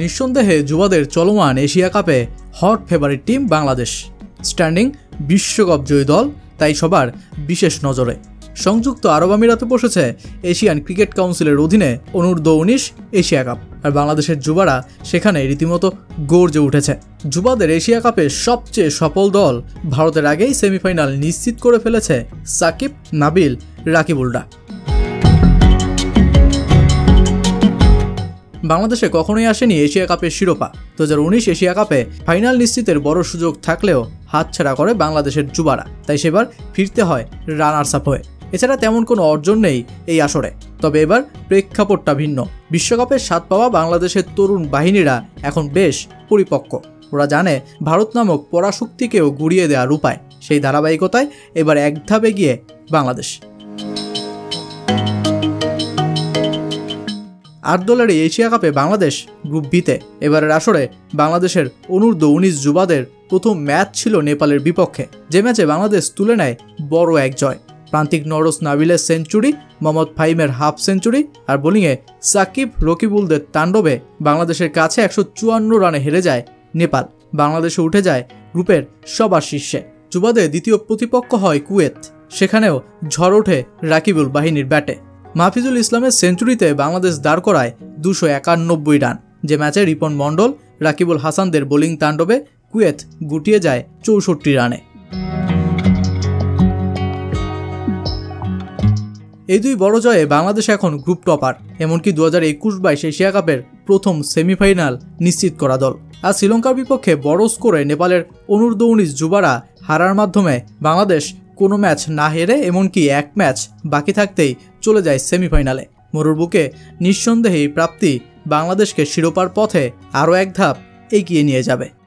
নিঃসন্দেহে যুবাদের চলমান এশিয়া কাপে hot favourite team Bangladesh. Standing বিশ্বকাপ জয়ী দল, তাই সবার বিশেষ নজরে। সংযুক্ত আরব আমিরাতে বসেছে এশিয়ান ক্রিকেট কাউন্সিলের অধীনে অনূর্ধ্ব উনিশ এশিয়া কাপ। আর বাংলাদেশের যুবারা সেখানে রীতিমতো গর্জে উঠেছে। যুবাদের এশিয়া কাপে সবচেয়ে সফল দল ভারতের আগেই সেমিফাইনাল নিশ্চিত করে ফেলেছে সাকিব নাবিল রাকিবুলরা। বাংলাদেশে কখনোই আসেনি এশিয়া কাপের শিরোপা। দু হাজার উনিশ এশিয়া কাপে ফাইনাল নিশ্চিতের বড় সুযোগ থাকলেও হাতছাড়া করে বাংলাদেশের যুবারা। তাই সেবার ফিরতে হয় রানার্স আপ হয়ে। এছাড়া তেমন কোনো অর্জন নেই এই আসরে। তবে এবার প্রেক্ষাপটটা ভিন্ন। বিশ্বকাপের স্বাদ পাওয়া বাংলাদেশের তরুণ বাহিনীরা এখন বেশ পরিপক্ক। ওরা জানে ভারত নামক পরাশক্তিকেও গুড়িয়ে দেওয়ার উপায় সেই ধারাবাহিকতায় এবার এক ধাপে গিয়ে বাংলাদেশ। আট দলের এশিয়া কাপে বাংলাদেশ গ্রুপ বিতে। এবারের আসরে বাংলাদেশের অনূর্ধ্ব উনিশ যুবাদের প্রথম ম্যাচ ছিল নেপালের বিপক্ষে। যে ম্যাচে বাংলাদেশ তুলে নেয় বড় এক জয়। প্রান্তিক নরস নাবিলের সেঞ্চুরি, মোহাম্মদ ফাইমের হাফ সেঞ্চুরি আর বোলিংয়ে সাকিব রকিবুলদের তাণ্ডবে বাংলাদেশের কাছে একশো চুয়ান্ন রানে হেরে যায় নেপাল। বাংলাদেশে উঠে যায় গ্রুপের সবার শীর্ষে। যুবাদের দ্বিতীয় প্রতিপক্ষ হয় কুয়েত। সেখানেও ঝড় ওঠে রাকিবুল বাহিনীর ব্যাটে। মাহফিজুল ইসলামের সেঞ্চুরিতে বাংলাদেশ দাঁড় করায় দুশো একানব্বই রান। যে ম্যাচে রিপন মণ্ডল, রাকিবুল হাসানদের বোলিং তাণ্ডবে কুয়েত গুটিয়ে যায় চৌষট্টি রানে। এই দুই বড় জয়ে বাংলাদেশ এখন গ্রুপ টপার, এমনকি দু হাজার একুশ বাইশ এশিয়া কাপের প্রথম সেমিফাইনাল নিশ্চিত করা দল। আর শ্রীলঙ্কার বিপক্ষে বড় স্কোরে নেপালের অনূর্ধ্ব উনিশ যুবারা হারার মাধ্যমে বাংলাদেশ কোনো ম্যাচ না হেরে, এমনকি এক ম্যাচ বাকি থাকতেই চলে যায় সেমিফাইনালে। মরুর বুকে নিঃসন্দেহেই প্রাপ্তি বাংলাদেশকে শিরোপার পথে আরও এক ধাপ এগিয়ে নিয়ে যাবে।